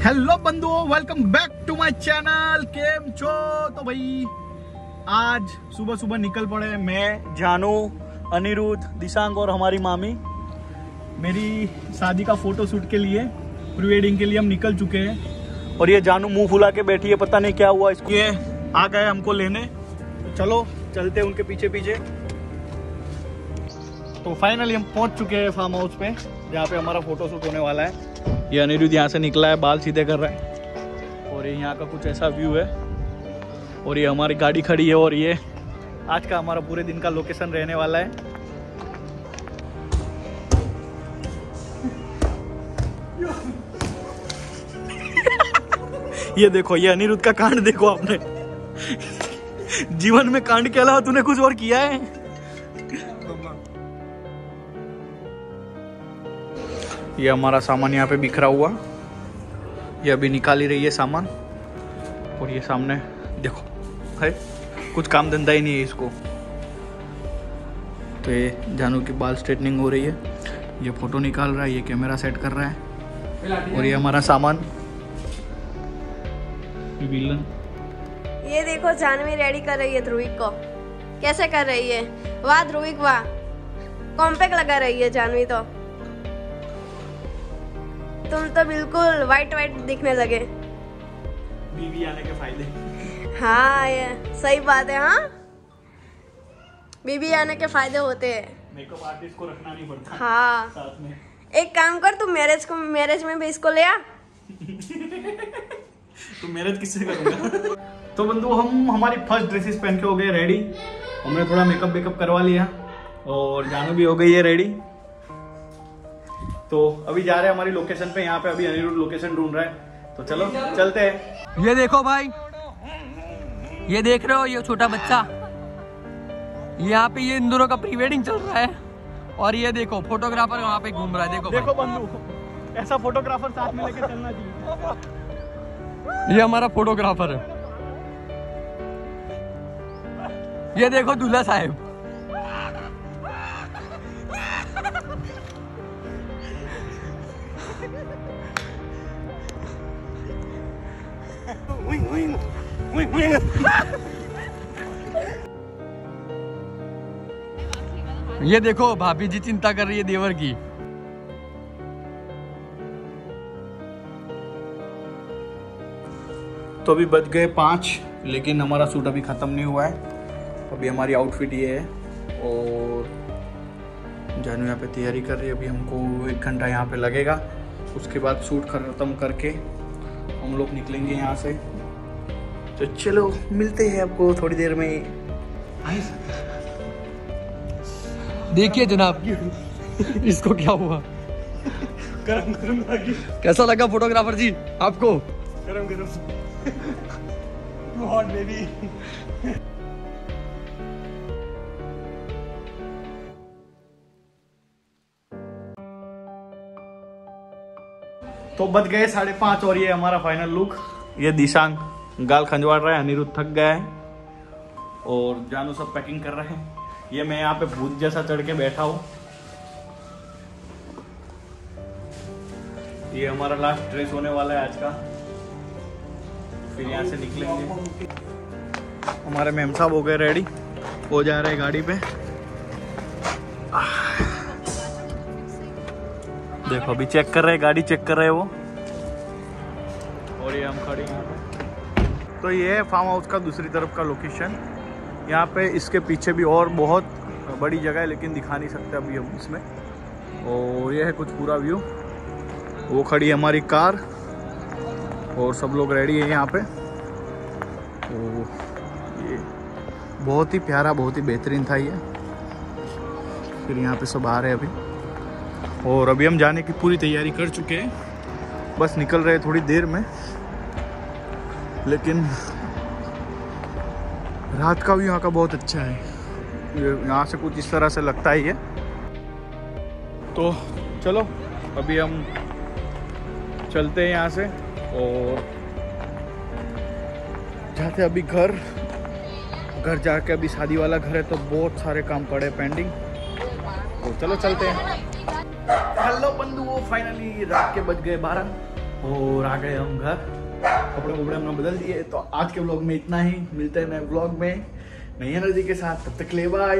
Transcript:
Hello बंधुओं welcome back to my channel केम चो तो भाई, आज सुबह सुबह निकल पड़े मैं, जानू, अनिरुद्ध दिशांग और हमारी मामी। मेरी शादी का फ़ोटो शूट के लिए प्री वेडिंग के लिए हम निकल चुके हैं। और ये जानू मुँह फुला के बैठी है, पता नहीं क्या हुआ इसको। ये आ गए हमको लेने। तो चलो, चलते उनके पीछे पीछे तो फाइनली हम पहुँच चुके हैं फार्म हाउस पे, जहाँ पे हमारा फ़ोटो शूट होने वाला है। ये अनिरुद्ध यहाँ से निकला है, बाल सीधे कर रहा है। और ये यहाँ का कुछ ऐसा व्यू है। और ये हमारी गाड़ी खड़ी है और ये आज का हमारा पूरे दिन का लोकेशन रहने वाला है। ये देखो, ये अनिरुद्ध का कांड देखो आपने। जीवन में कांड के अलावा तूने कुछ और किया है? ये हमारा सामान यहाँ पे बिखरा हुआ। ये अभी निकाल ही रही है सामान। और ये सामने देखो, है, कुछ काम धंधा ही नहीं है इसको। तो ये जानू की बाल स्ट्रेटनिंग हो रही है। ये फ़ोटो निकाल रहा है, ये कैमरा सेट कर रहा है। और ये हमारा सामान। ये देखो, जानवी रेडी कर रही है ध्रुविक को। कैसे कर रही है? वाह ध्रुविक, वाह। कॉम्पैक्ट लगा रही है जानवी तो। तुम तो बिल्कुल वाइट वाइट दिखने लगे। बीवी आने के फ़ायदे। हाँ ये सही बात है हाँ? बीबी आने के फ़ायदे होते हैं। मेकअप आर्टिस्ट को रखना नहीं पड़ता हाँ। साथ में। एक काम कर तू मैरिज को मैरिज में भी इसको ले आ। तो मैरिज किससे करूँगा? तो बंधु हम हमारी फ़र्स्ट ड्रेसेस पहन के हो गए रेडी हमने थोड़ा मेकअप वेकअप करवा लिया और जानू भी हो गई है रेडी तो अभी जा रहे हैं हमारी लोकेशन पे यहाँ पे अभी अनिरुद्ध लोकेशन ढूंढ रहा है। तो चलो चलते हैं। ये देखो भाई ये देख रहे हो ये छोटा बच्चा। यहाँ पे ये इन दोनों का प्री वेडिंग चल रहा है। और ये देखो फोटोग्राफर वहाँ पे घूम रहा है देखो देखो बंधु ऐसा फोटोग्राफर साथ में लेके चलना चाहिए। ये हमारा फोटोग्राफर है। ये देखो दूल्हा साहब। ये देखो, भाभी जी चिंता कर रही है देवर की। तो अभी बज गए पाँच, लेकिन हमारा सूट अभी ख़त्म नहीं हुआ है। अभी हमारी आउटफिट ये है, और जानू यहाँ पे तैयारी कर रही है। अभी हमको एक घंटा यहाँ पे लगेगा। उसके बाद सूट ख़त्म करके हम लोग निकलेंगे यहाँ से। तो चलो मिलते हैं आपको थोड़ी देर में। देखिए जनाब इसको क्या हुआ? गरम गरम कैसा लगा फोटोग्राफर जी आपको? गरम गरम हॉट बेबी तो बच गए साढ़े पाँच और ये हमारा फाइनल लुक ये दिशांग गाल खंजवाड़ रहा है, अनिरुद्ध थक गया है। और जानू सब पैकिंग कर रहे हैं। ये मैं यहाँ पे भूत जैसा चढ़ के बैठा हूँ। ये हमारा लास्ट ड्रेस होने वाला है आज का। फिर यहाँ से निकलेंगे। हमारे मैम साहब हो गए रेडी हो जा रहे गाड़ी पे। देखो, अभी चेक कर रहे गाड़ी चेक कर रहे वो। और ये हम खड़े हैं। तो ये है फार्म हाउस का दूसरी तरफ़ का लोकेशन यहाँ पे इसके पीछे भी और बहुत बड़ी जगह है, लेकिन दिखा नहीं सकते अभी हम इसमें। और ये है कुछ पूरा व्यू वो खड़ी है हमारी कार, और सब लोग रेडी है यहाँ पे। तो ये बहुत ही प्यारा, बहुत ही बेहतरीन था ये। फिर यहाँ पे सब आ रहे हैं अभी। और अभी हम जाने की पूरी तैयारी कर चुके हैं। बस निकल रहे थोड़ी देर में। लेकिन रात का भी यहाँ का बहुत अच्छा है। यहाँ से कुछ इस तरह से लगता ही है। तो चलो, अभी हम चलते हैं यहाँ से और जाते अभी घर। घर जाके अभी शादी वाला घर है तो बहुत सारे काम पड़े पेंडिंग तो चलो चलते हैं। हेलो बंधुओं फाइनली रात के बज गए बारह और आ गए हम घर। कपड़े वपड़े हमने बदल दिए। तो आज के ब्लॉग में इतना ही। मिलते हैं नए ब्लॉग में। नई एनर्जी के साथ। तब तक ले बाय